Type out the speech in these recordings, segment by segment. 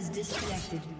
has disconnected.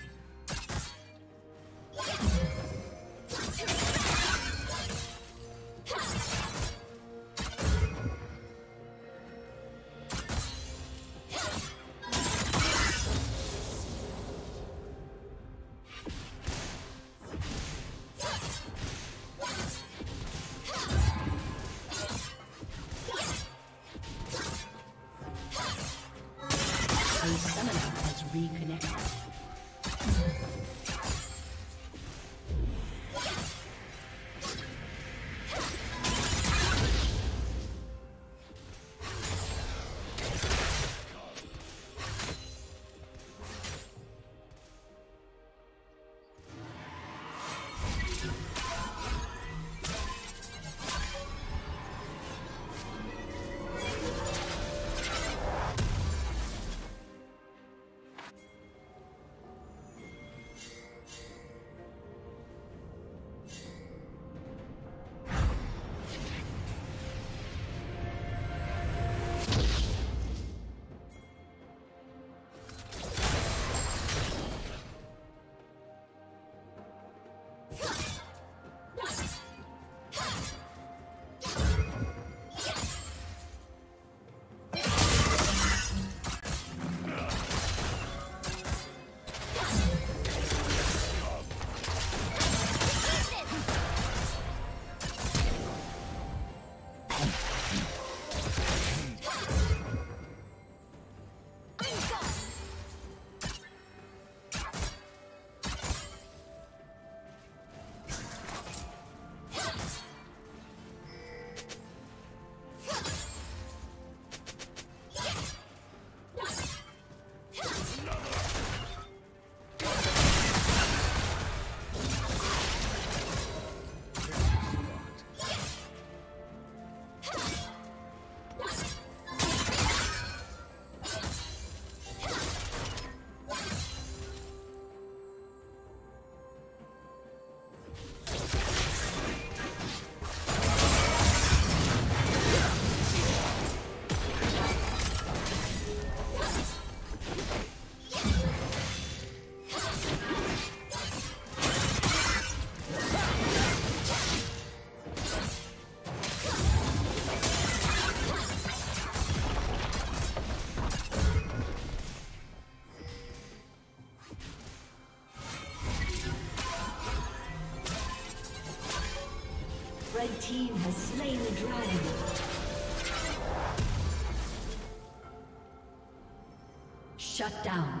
Shut down.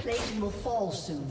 Plate will fall soon.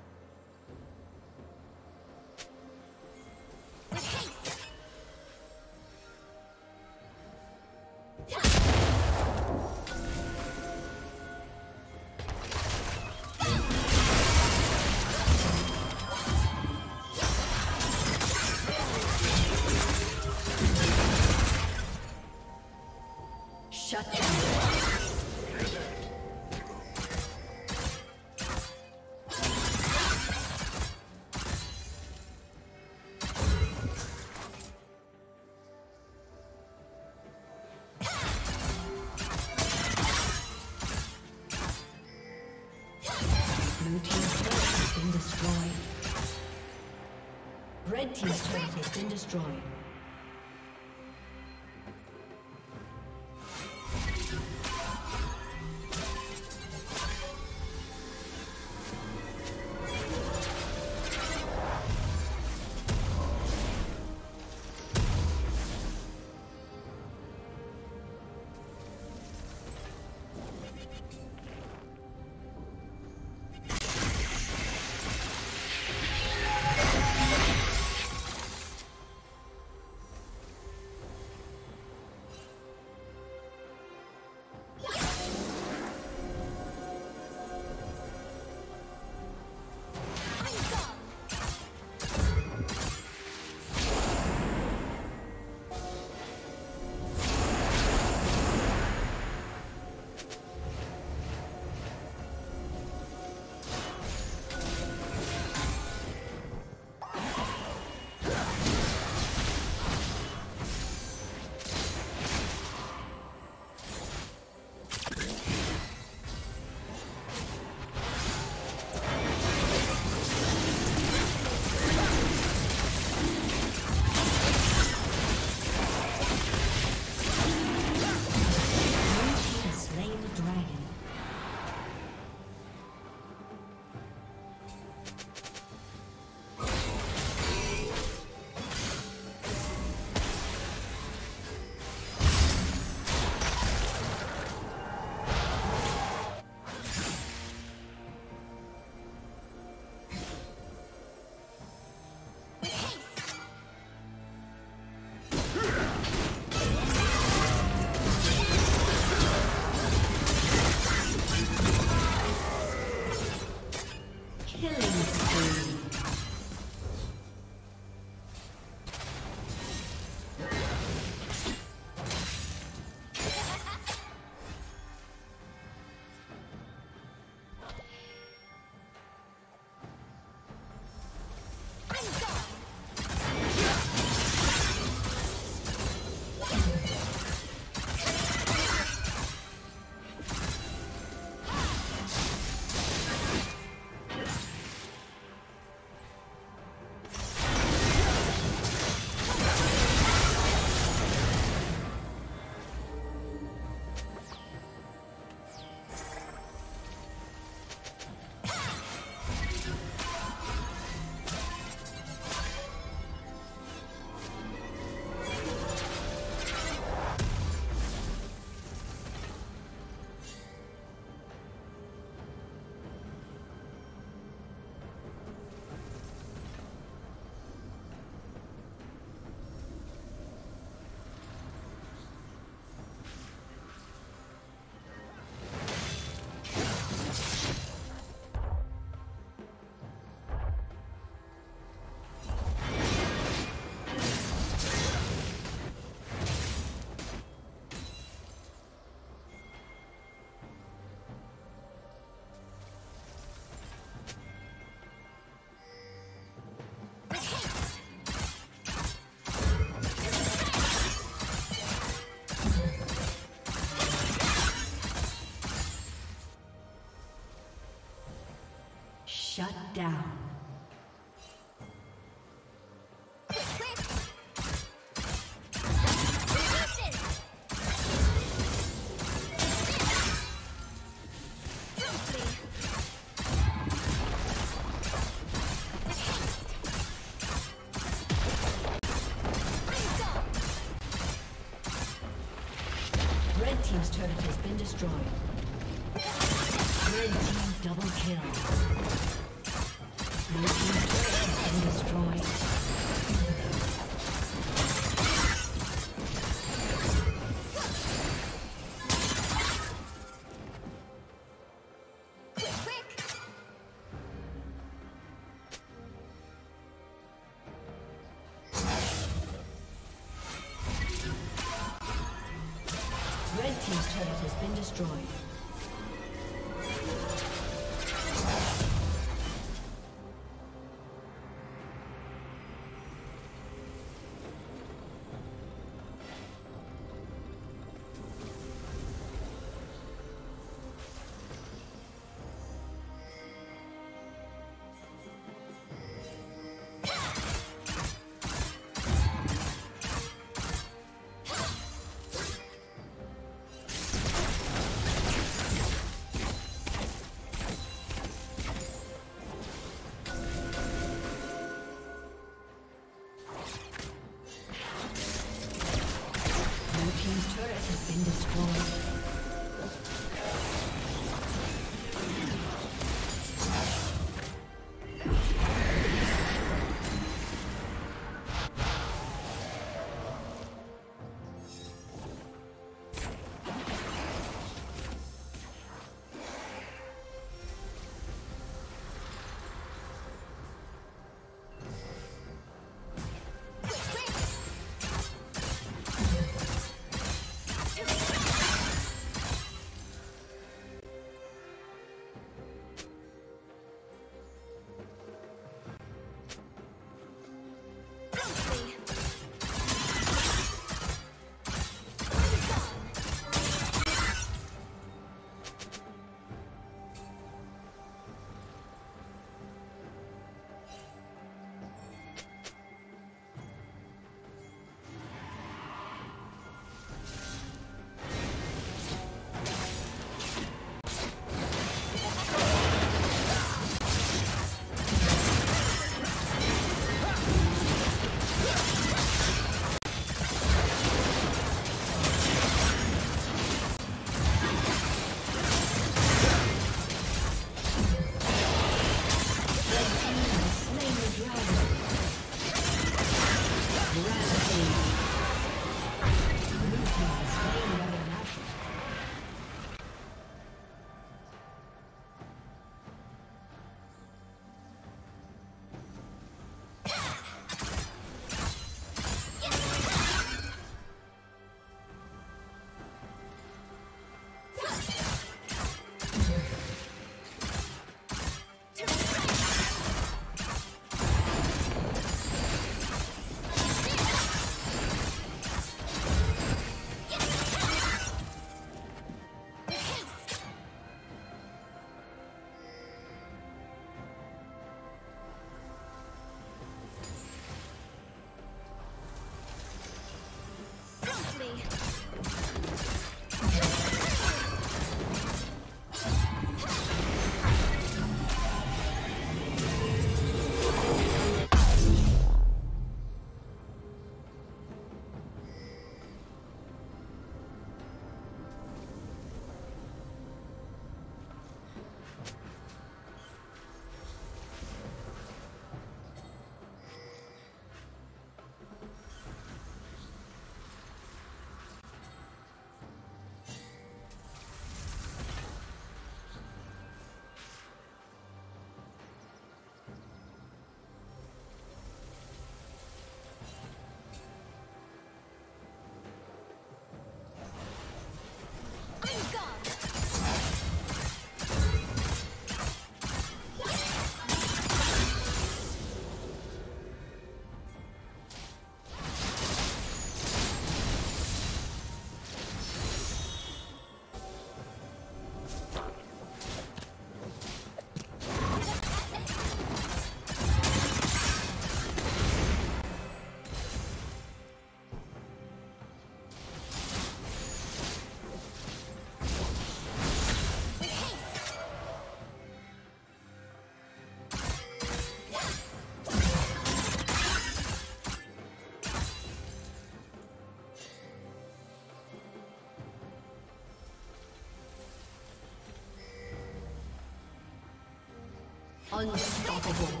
Unstoppable.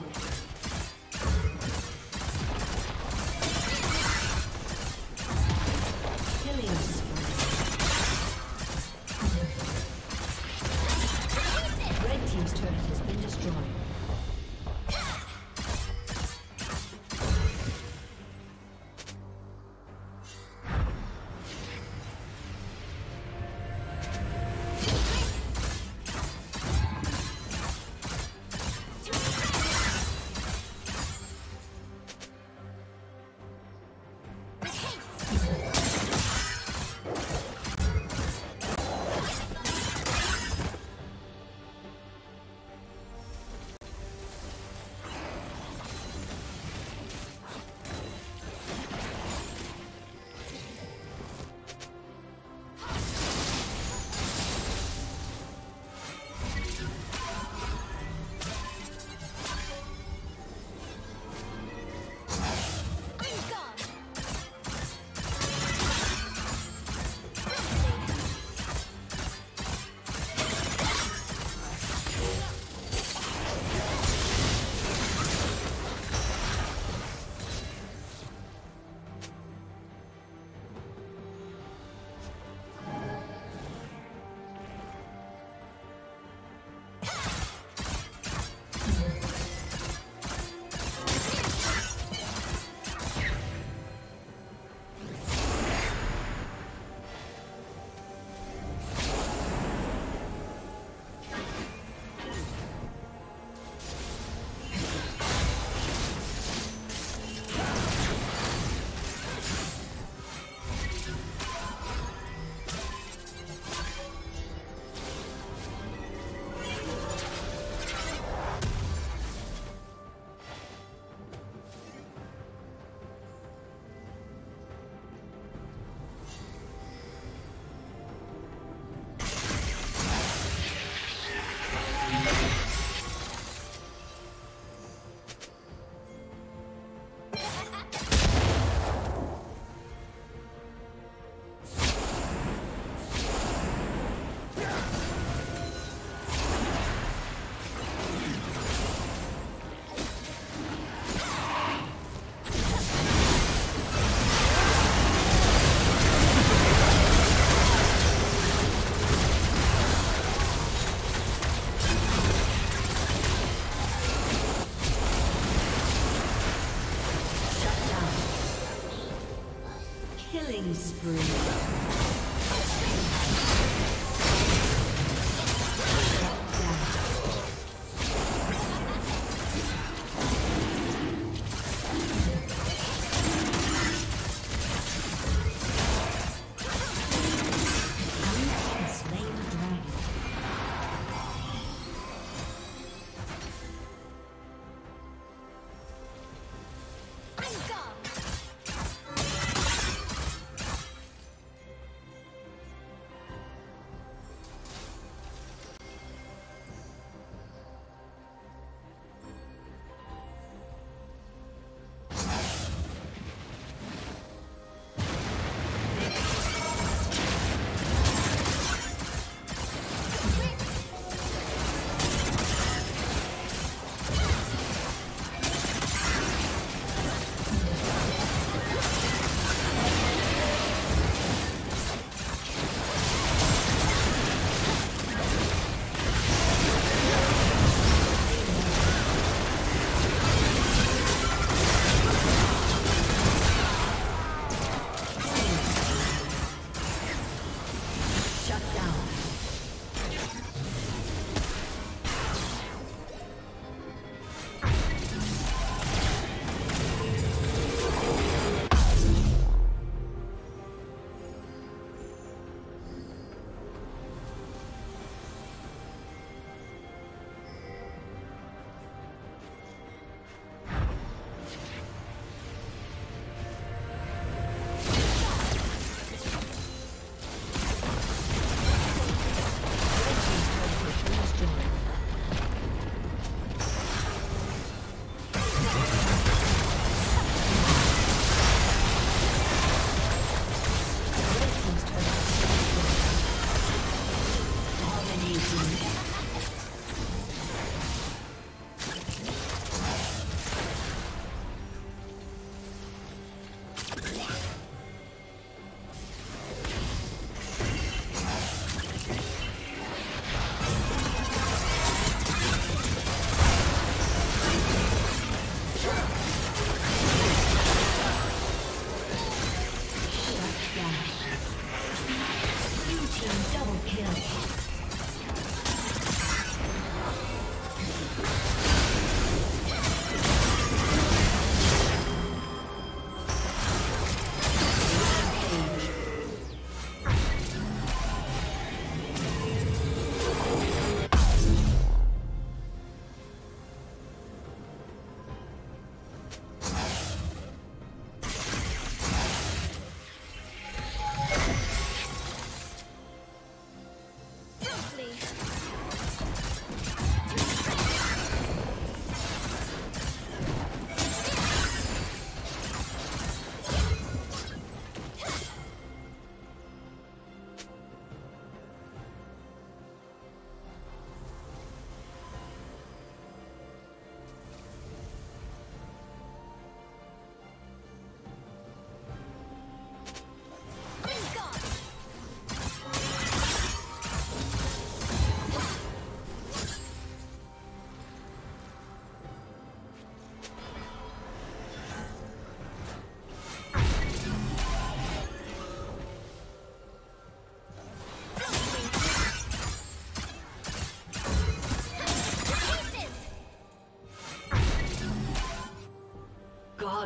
Three.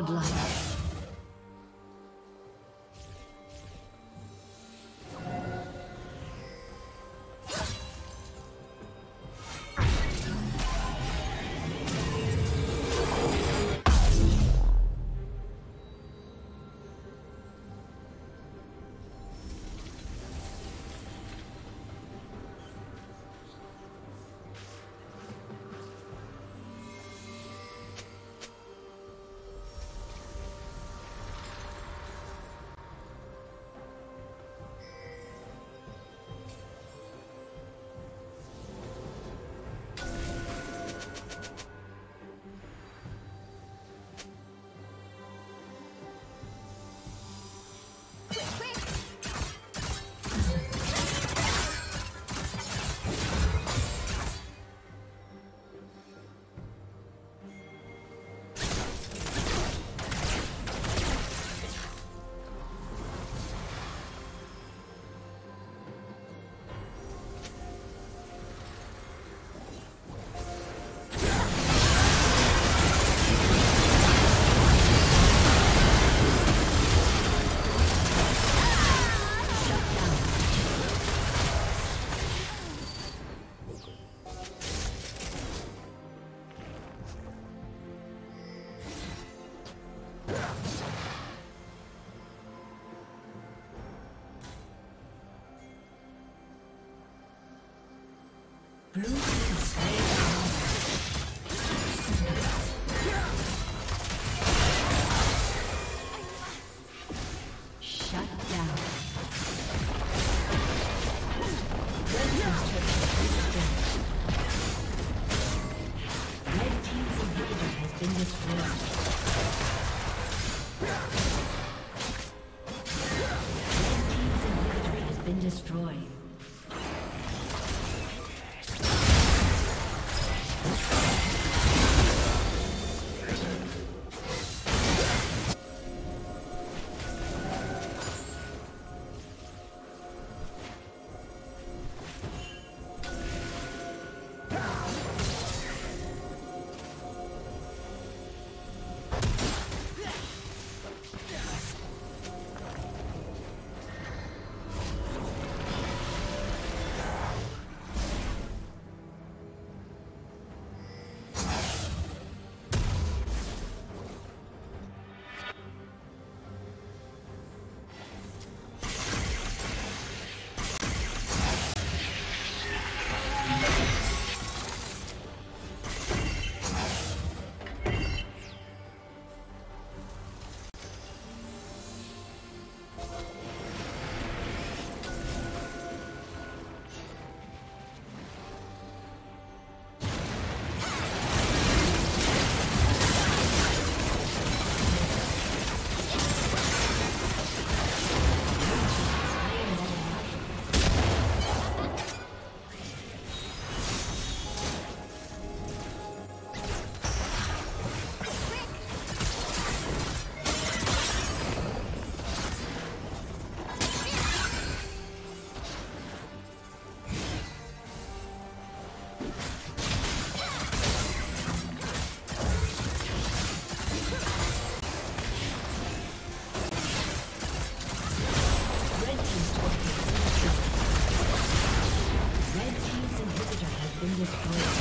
Godlike. Destroyed. destroyed.